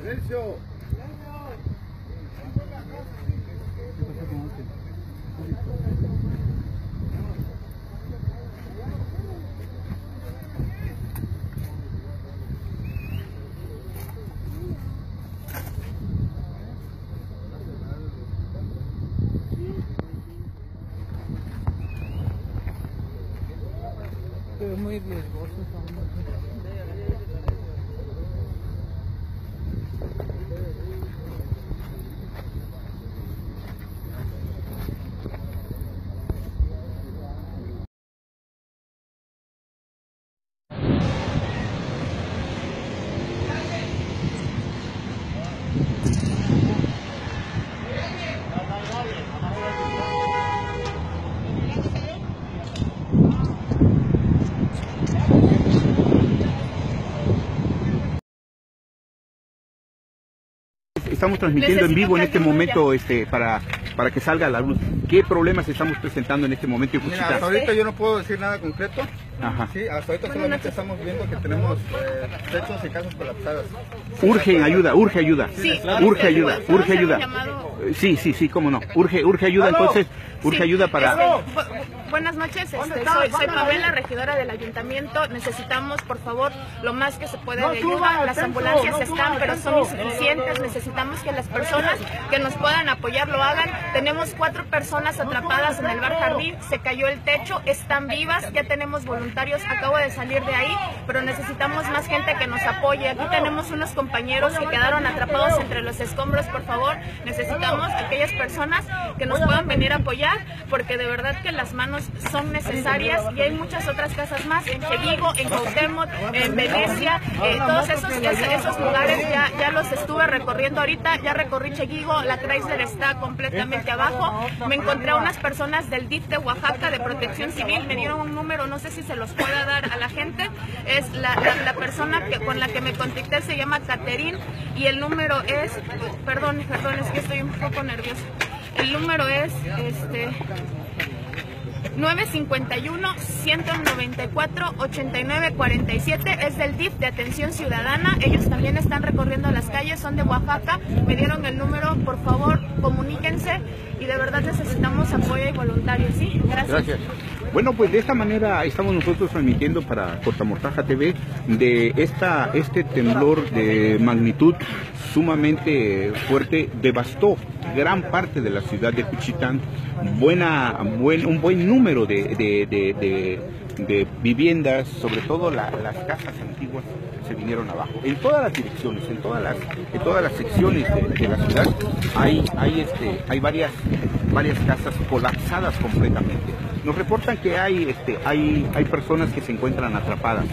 Silencio. Es muy riesgoso Estamos transmitiendo en vivo en este momento este, para, para que salga a la luz. ¿Qué problemas estamos presentando en este momento Mira, hasta ahorita yo no puedo decir nada concreto. Ajá. Sí, hasta ahorita solamente estamos viendo que tenemos eh, techos y casas colapsadas. Urge ayuda, urge ayuda. Sí, urge ayuda, ¿puedo urge ayuda. Eh, Sí, sí, sí, cómo no. Urge, urge ayuda, entonces, urge Sí, ayuda para... este, bu- bu- buenas noches, este, soy, soy Pamela, regidora del ayuntamiento. Necesitamos, por favor, lo más que se puede de ayuda. Las ambulancias están, pero son insuficientes. Necesitamos que las personas que nos puedan apoyar lo hagan. Tenemos cuatro personas atrapadas en el bar jardín, se cayó el techo, están vivas, ya tenemos voluntarios, acabo de salir de ahí, pero necesitamos más gente que nos apoye. Aquí tenemos unos compañeros que quedaron atrapados entre los escombros, por favor. Necesitamos aquellas personas que nos puedan venir a apoyar, porque de verdad que las manos son necesarias y hay muchas otras casas más, en Cheguigo, en Cuauhtémoc, en Venecia, eh, todos esos, esos lugares ya, ya los estuve recorriendo ahorita, ya recorrí Cheguigo, la Chrysler está completamente abajo, me encontré a unas personas del DIF de Oaxaca de Protección Civil, me dieron un número, no sé si se los pueda dar a la gente, es la, la- persona que, con la que me contacté se llama Caterín y el número es, perdón, perdón, es que estoy un poco nerviosa, el número es, este... 951-194-8947 es del DIF de Atención Ciudadana. Ellos también están recorriendo las calles, son de Oaxaca. Me dieron el número, por favor, comuníquense y de verdad necesitamos apoyo y voluntarios. ¿sí? Gracias. Bueno, pues de esta manera estamos nosotros transmitiendo para Cortamortaja TV de esta, este temblor de magnitud sumamente fuerte devastó gran parte de la ciudad de Cuchitán, buena, buen, un buen número de, de- viviendas, sobre todo la- las casas antiguas se vinieron abajo. En todas las direcciones, en todas las, en todas las secciones de la ciudad hay, hay, este, hay varias, varias casas colapsadas completamente. Nos reportan que hay, este, hay, hay personas que se encuentran atrapadas.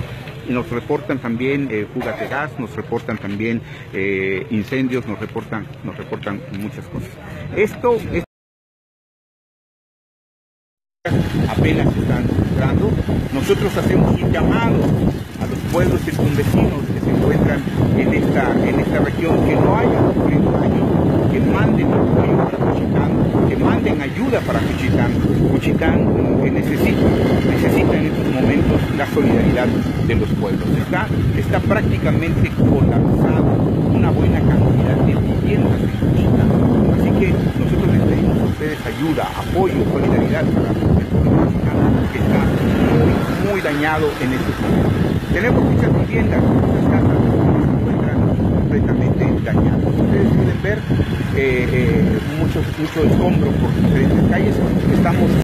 Nos reportan también eh, fugas de gas, nos reportan también eh, incendios, nos reportan, nos reportan muchas cosas. Esto es apenas están entrando. Nosotros hacemos un llamado pueblos circunvecinos que se encuentran en esta, en esta región que no hayan sufrido daño, que manden apoyo para Cuchitán, que manden ayuda para Cuchitán. Cuchitán eh, necesita, necesita en estos momentos la solidaridad de los pueblos. Está, está prácticamente colapsado una buena cantidad de viviendas en Cuchitán. Que nosotros les pedimos a ustedes ayuda, apoyo, solidaridad para el pueblo mexicano que está muy, muy dañado en estos momentos. Tenemos muchas viviendas, muchas casas que se encuentran completamente dañadas. Ustedes pueden ver eh, eh, mucho escombro por diferentes calles. Estamos